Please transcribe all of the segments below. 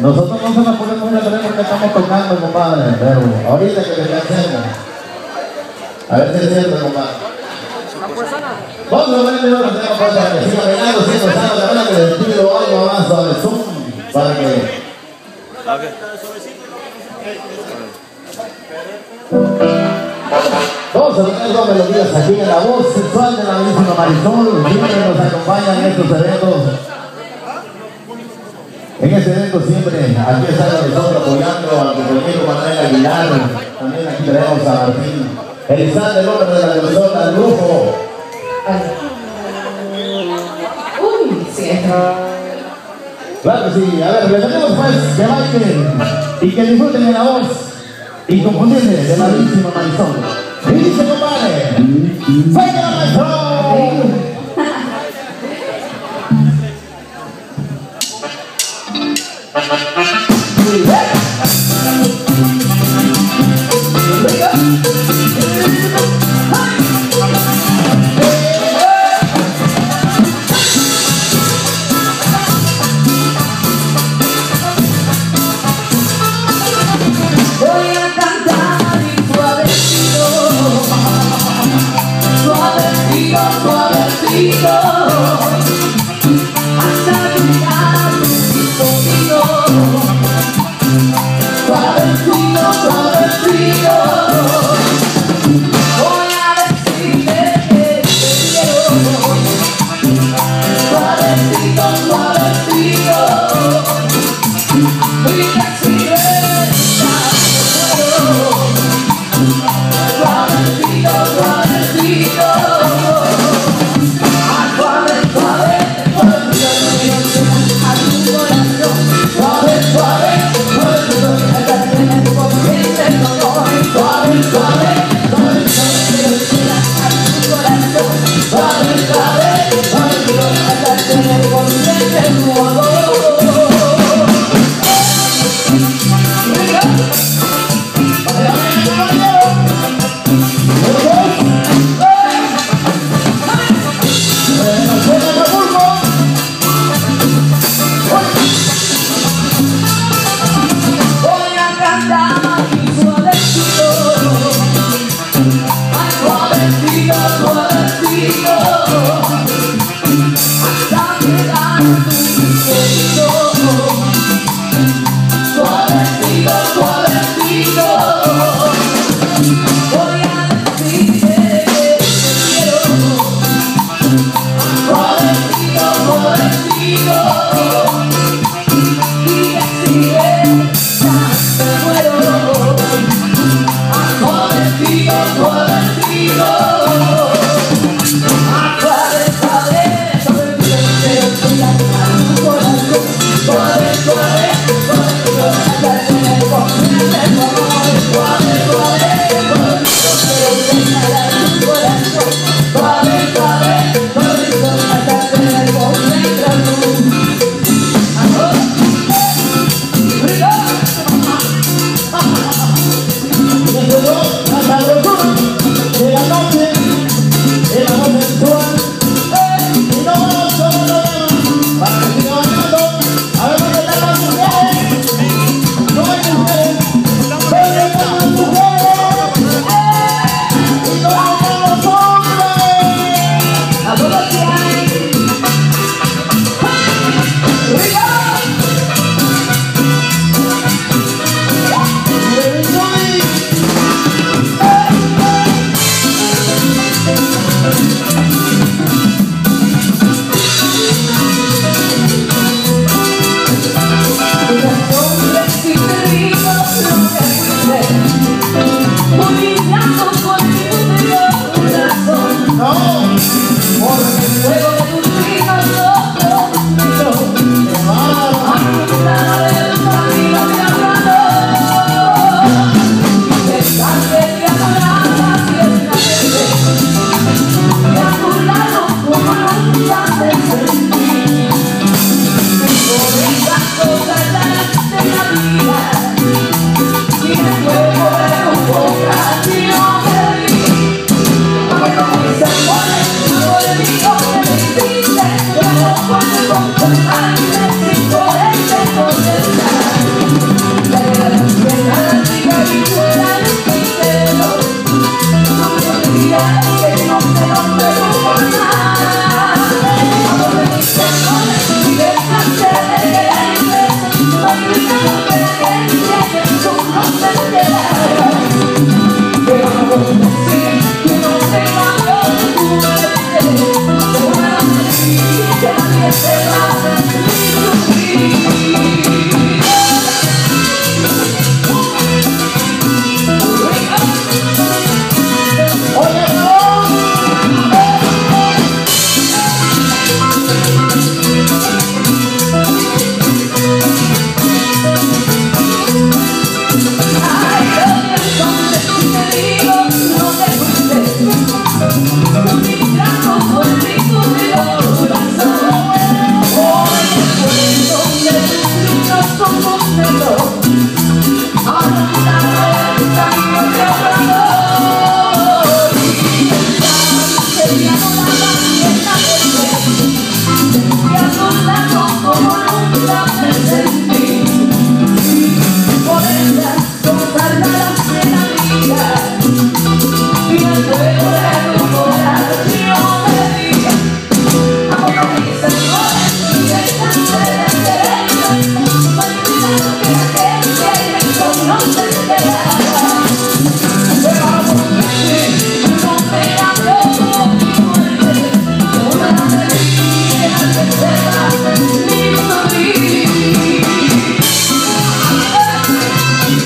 Nosotros no se nos podemos tener porque estamos tocando, compadre, pero ahorita que descansemos. A ver si es cierto, compadre. Vamos a ver que tenemos para que siga bailando, siendo sano, la verdad que les pido algo más suave, zoom, para que... Vamos a tener dos melodías aquí en la voz sexual de la bellísima Marisol, siempre nos acompañan en estos eventos. En este evento siempre aquí está nosotros apoyando al compañero Manuel Aguilar, también aquí tenemos a Martín Elizalde López de la del grupo. Uy, sí, Claro que sí, a ver, le tenemos pues que bailen y que disfruten de la voz inconfundible de la bellísima Marisol. Y dice compadre, ¡Venga Marisol! Thank you.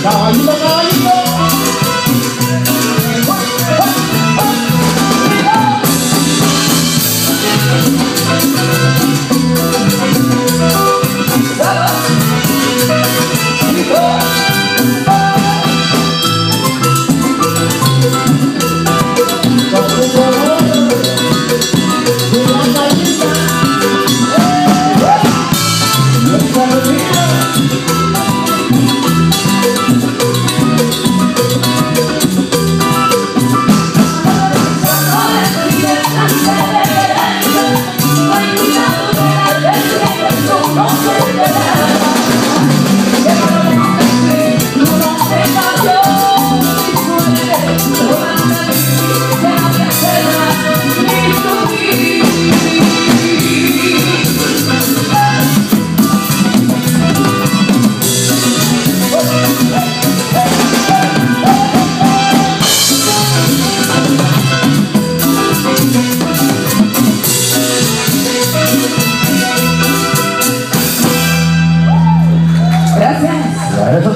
Kak.